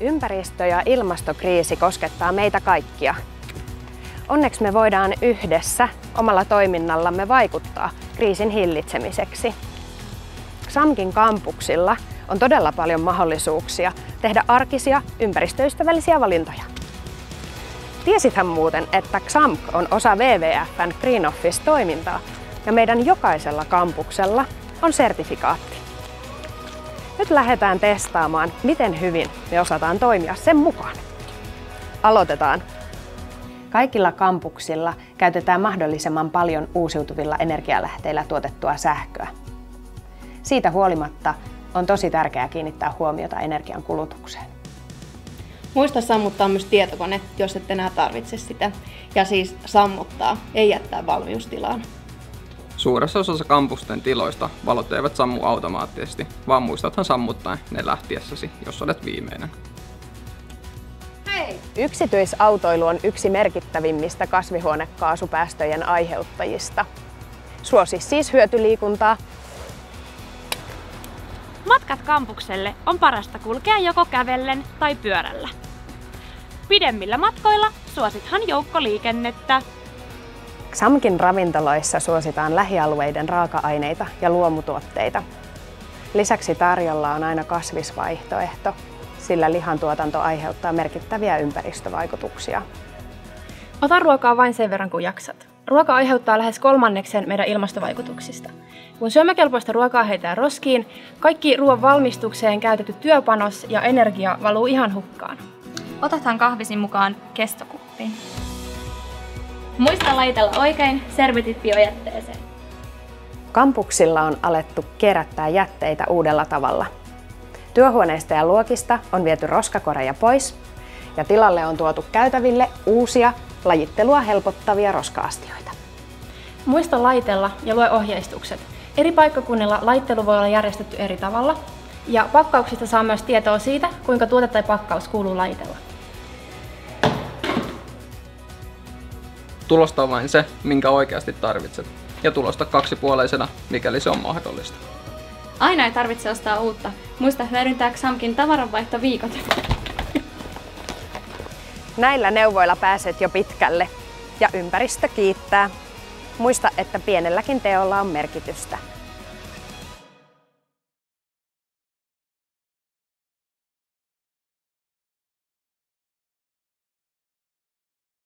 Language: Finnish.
Ympäristö- ja ilmastokriisi koskettaa meitä kaikkia. Onneksi me voidaan yhdessä omalla toiminnallamme vaikuttaa kriisin hillitsemiseksi. Samkin kampuksilla on todella paljon mahdollisuuksia tehdä arkisia, ympäristöystävällisiä valintoja. Tiesithän muuten, että XAMK on osa WWFn Green Office-toimintaa ja meidän jokaisella kampuksella on sertifikaatti. Nyt lähdetään testaamaan, miten hyvin me osataan toimia sen mukaan. Aloitetaan. Kaikilla kampuksilla käytetään mahdollisimman paljon uusiutuvilla energialähteillä tuotettua sähköä. Siitä huolimatta on tosi tärkeää kiinnittää huomiota energian kulutukseen. Muista sammuttaa myös tietokone, jos et enää tarvitse sitä. Ja siis sammuttaa, ei jättää valmiustilaan. Suuressa osassa kampusten tiloista valot eivät sammu automaattisesti, vaan muistathan sammuttaa ne lähtiessäsi, jos olet viimeinen. Hei! Yksityisautoilu on yksi merkittävimmistä kasvihuonekaasupäästöjen aiheuttajista. Suosi siis hyötyliikuntaa. Matkat kampukselle on parasta kulkea joko kävellen tai pyörällä. Pidemmillä matkoilla suosithan joukkoliikennettä. XAMKin ravintoloissa suositaan lähialueiden raaka-aineita ja luomutuotteita. Lisäksi tarjolla on aina kasvisvaihtoehto, sillä lihantuotanto aiheuttaa merkittäviä ympäristövaikutuksia. Ota ruokaa vain sen verran kuin jaksat. Ruoka aiheuttaa lähes kolmanneksen meidän ilmastovaikutuksista. Kun syömäkelpoista ruokaa heitää roskiin, kaikki ruoan valmistukseen käytetty työpanos ja energia valuu ihan hukkaan. Otathan kahvisin mukaan kestokuppiin. Muista laitella oikein servitit biojätteeseen. Kampuksilla on alettu kerättää jätteitä uudella tavalla. Työhuoneista ja luokista on viety roskakoreja pois ja tilalle on tuotu käytäville uusia lajittelua helpottavia roskaastioita. Muista laitella ja lue ohjeistukset. Eri paikkakunnilla laittelu voi olla järjestetty eri tavalla, ja pakkauksista saa myös tietoa siitä, kuinka tuote tai pakkaus kuuluu laitella. Tulosta on vain se, minkä oikeasti tarvitset, ja tulosta kaksipuoleisena, mikäli se on mahdollista. Aina ei tarvitse ostaa uutta. Muista hyödyntää Xamkin tavaranvaihtoviikot. Näillä neuvoilla pääset jo pitkälle ja ympäristö kiittää. Muista, että pienelläkin teolla on merkitystä.